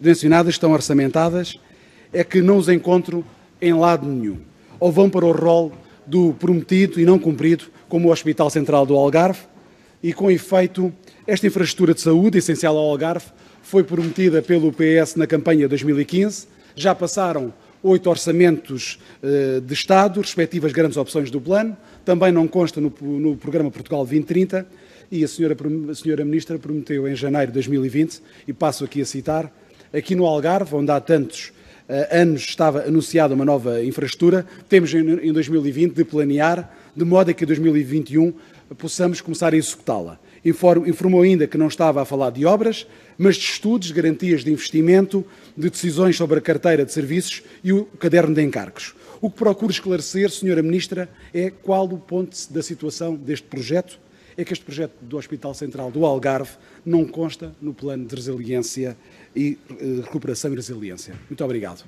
mencionadas estão orçamentadas é que não os encontro em lado nenhum. Ou vão para o rol do prometido e não cumprido, como o Hospital Central do Algarve, e com efeito, esta infraestrutura de saúde, essencial ao Algarve, foi prometida pelo PS na campanha 2015. Já passaram oito orçamentos eh, de Estado, respectivas grandes opções do plano. Também não consta no, no programa Portugal 2030 e a senhora, a senhora Ministra prometeu em janeiro de 2020, e passo aqui a citar, aqui no Algarve, onde há tantos uh, anos estava anunciada uma nova infraestrutura, temos em, em 2020 de planear, de modo a que em 2021 possamos começar a executá-la. Informou ainda que não estava a falar de obras, mas de estudos, garantias de investimento, de decisões sobre a carteira de serviços e o caderno de encargos. O que procuro esclarecer, Senhora Ministra, é qual o ponto da situação deste projeto é que este projeto do Hospital Central do Algarve não consta no plano de resiliência e uh, recuperação e resiliência. Muito obrigado.